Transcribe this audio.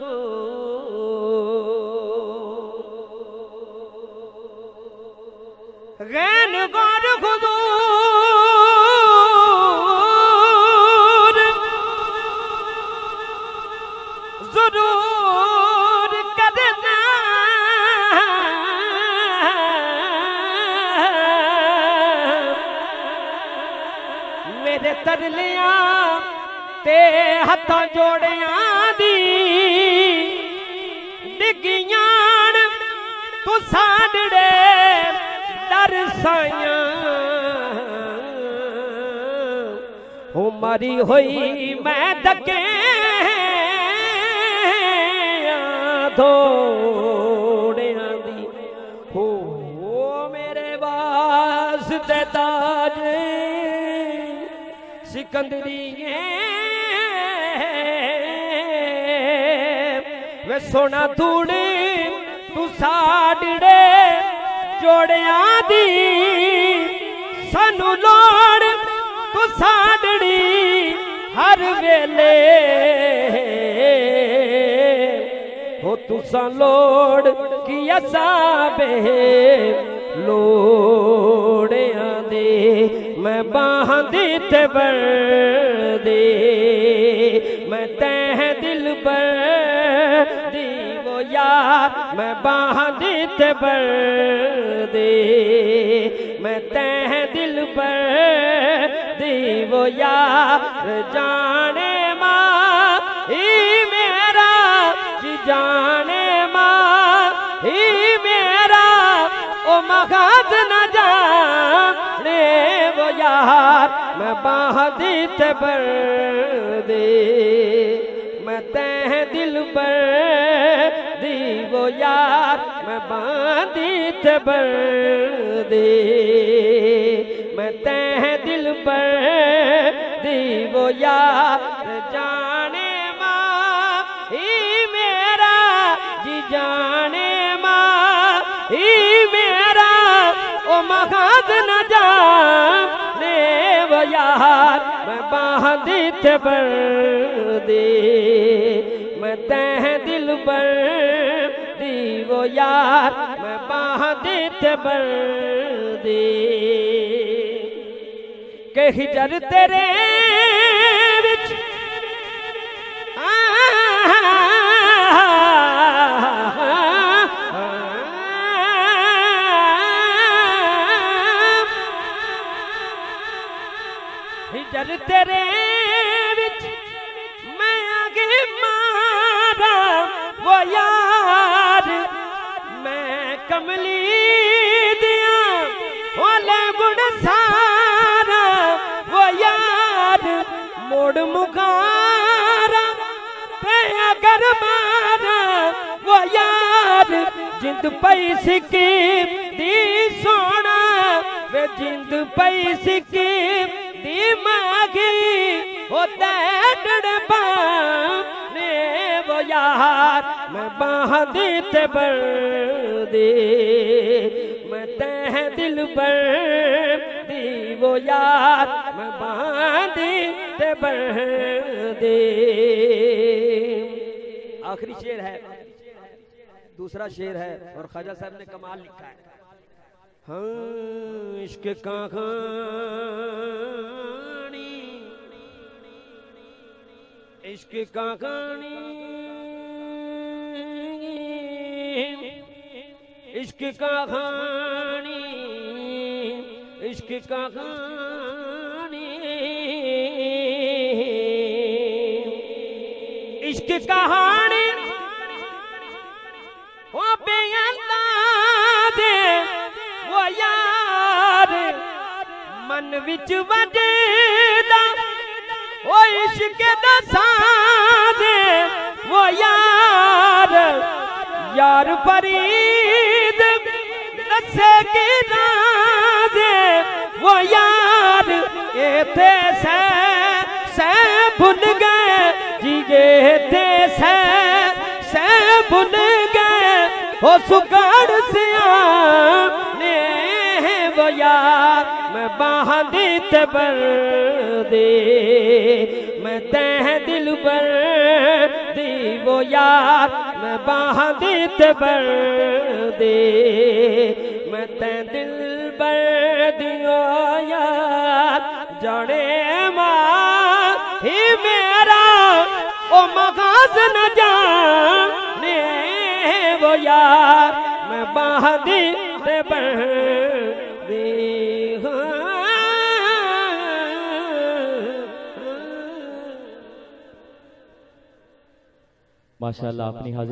ਹੋ ਗੈਨ ਗੌਰ ਖੁਦੂਰ ਜ਼ਰੂਰ ਕਰਨਾ। ਮੇਰੇ ਤਰਲਿਆਂ ਤੇ ਹੱਥਾਂ ਜੋੜਿਆਂ ਦੀ ਡਿੱਗੀਆਂ ਤੂੰ ਸਾਡੜੇ ਦਰਸਾਈਆਂ। ਹੋ ਮਰੀ ਹੋਈ ਮੈਂ ਧੱਕੇ ਧੋੜਿਆਂ ਦੀ। ਹੋ ਮੇਰੇ ਵਾਸਤੇ ਤਾਜ ਸਿਕੰਦਰੀਏ वे सोना तूड़ी तू साडड़े, जोड़िया दी। सानू लोड़, तू साडड़ी हर वेले। हो तुसा लोड़, की असाबे लोड़िया दे। मैं बर दे मैं तह दिल दी यार मैं बांधी ते बर दे, मैं तह दिल पर दी, वो यार जाने माँ, ही मेरा जी जाने माँ, ही मेरा, ओ मगाद न जाने, वो यार मैं बाहदी ते बर दे। तह दिल पर ते बर दे मैं तह दिल पर दी वो यार जाने माँ ही मेरा जी यार, मैं बांधी ते बर दे। मैं तह दिल पर दी वो यार, मैं बांधी ते बर दे। कही हिजर तेरे मारा वो कमली गुड़ सारा वो मुखारा मारा पई दी सोना वे जिंद पई सिकी दी मागी होता वो यार, मैं बांधी ते बर दे मैं तह दिल पर दी वो यार, मैं ते बर दे आखिरी शेर है, दूसरा शेर है, और ख्वाजा साहब ने कमाल लिखा है। हाँ इश्क का कहानी, इश्क का कहानी, इश्क का कहानी, इश्क का कहानी, इश्क कहानी। मन विच वजदा ओ इश्क दा सादे वो यार यार फरीद दसे की राजे वो यार एथे से से भूल गए जीजे थे से से भूल गए हो सुगाड़ ने मैं बांधी ते बर दे, मैं तह दिल पर दी, वो यार मैं बांधी ते बर दे, मैं ते दिल बर दियो यार। जाने माँ, ही मेरा, ओ मगाज न जाने, वो यार मैं बांधी ते माशाल्लाह अपनी हाजिर